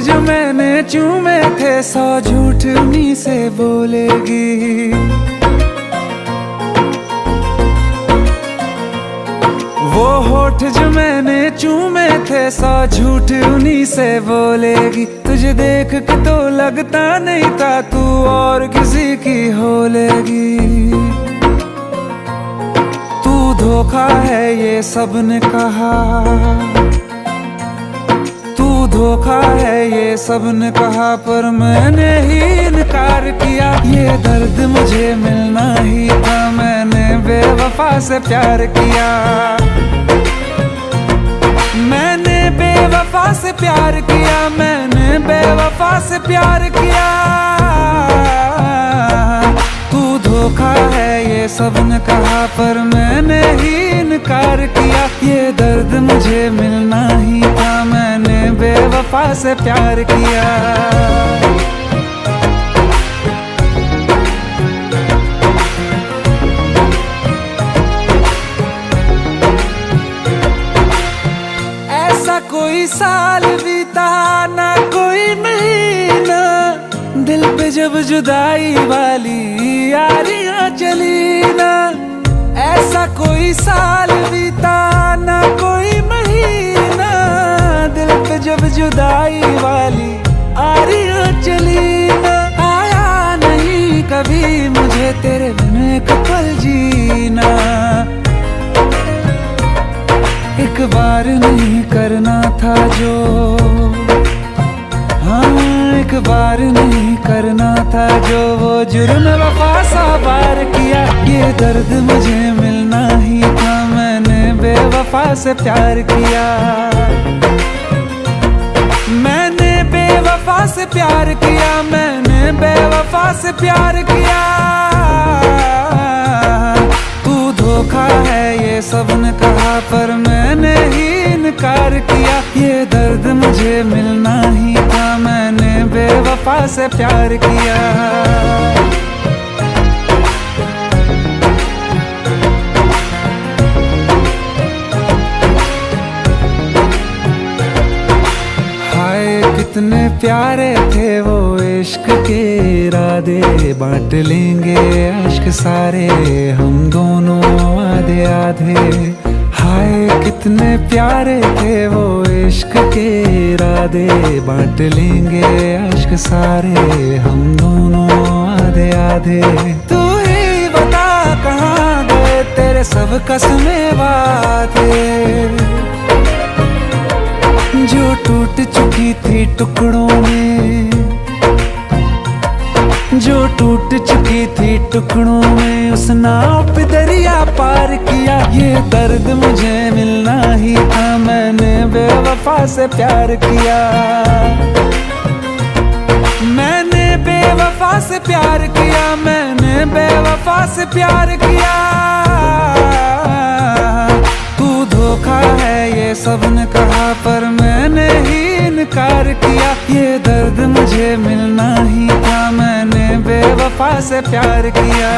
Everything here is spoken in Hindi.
जो मैंने चूमे थे, सौ झूठ उन्हीं से बोलेगी। वो होठ जो मैंने चूमे थे, सौ झूठ उन्हीं से बोलेगी। तुझे देख के तो लगता नहीं था तू और किसी की हो लेगी। तू धोखा है ये सबने कहा। धोखा है ये सबने कहा, पर मैंने ही इनकार किया। ये दर्द मुझे मिलना ही था, मैंने बेवफा से प्यार किया। मैंने बेवफा से प्यार किया, मैंने बेवफा से प्यार किया। तू धोखा है ये सबने कहा, पर मैंने ही इनकार किया। ये दर्द मुझे मिलना बेवफा से प्यार किया। ऐसा कोई साल बीता, ना कोई महीना। दिल पे जब जुदाई वाली यारियाँ चली ना। ऐसा कोई साल एक बार नहीं करना था जो। हाँ एक बार नहीं करना था जो। वो जुर्म वफा सा बार किया, ये दर्द मुझे मिलना ही था। मैंने बेवफा से प्यार किया। मैंने बेवफा से प्यार किया, मैंने बेवफा से प्यार किया पर मैंने ही इनकार किया। ये दर्द मुझे मिलना ही था। मैंने बेवफा से प्यार किया। कितने प्यारे थे वो इश्क के इरादे। बांट लेंगे अश्क सारे, हम दोनों आधे आधे हाय कितने प्यारे थे वो इश्क के इरादे। बांट लेंगे अश्क सारे, हम दोनों आधे आधे तू ही बता कहाँ गए तेरे सब कसमे वादे। जो टूट चुकी थी टुकड़ों में जो टूट चुकी थी टुकड़ों में उस नाव पे दरिया पार किया। ये दर्द मुझे मिलना ही था, मैंने बेवफा से प्यार किया। मैंने बेवफा से प्यार किया, मैंने बेवफा से प्यार किया। तू धोखा है, ये सबने कहा, पर मैंने ही इनकार किया। ये दर्द मुझे मिलना ही था मैंने बेवफा से प्यार किया।